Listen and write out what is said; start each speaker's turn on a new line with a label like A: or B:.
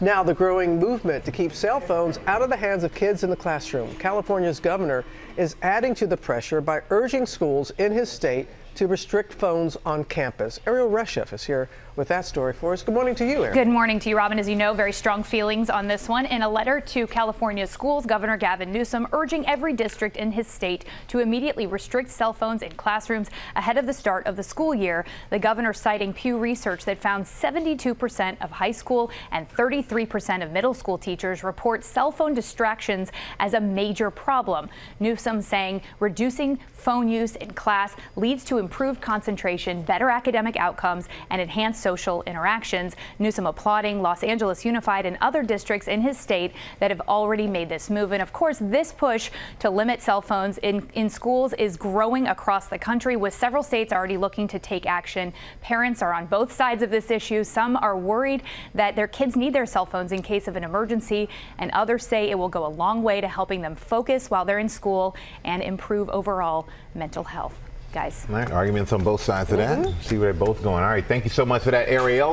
A: Now, the growing movement to keep cell phones out of the hands of kids in the classroom. California's governor is adding to the pressure by urging schools in his state to restrict phones on campus. Erielle Reshef is here with that story for us. Good morning to you, Erielle.
B: Good morning to you, Robin. As you know, very strong feelings on this one. In a letter to California schools, Governor Gavin Newsom urging every district in his state to immediately restrict cell phones in classrooms ahead of the start of the school year. The governor citing Pew Research that found 72% of high school and 33% of middle school teachers report cell phone distractions as a major problem. Newsom saying reducing phone use in class leads to improved concentration, better academic outcomes, and enhanced social interactions. Newsom applauding Los Angeles Unified and other districts in his state that have already made this move. And of course, this push to limit cell phones in, in schools is growing across the country, with several states already looking to take action. Parents are on both sides of this issue. Some are worried that their kids need their cell phones in case of an emergency, and others say it will go a long way to helping them focus while they're in school and improve overall mental health guys.
C: All right, arguments on both sides of that. Mm -hmm. See where they're both going. All right, thank you so much for that, Erielle.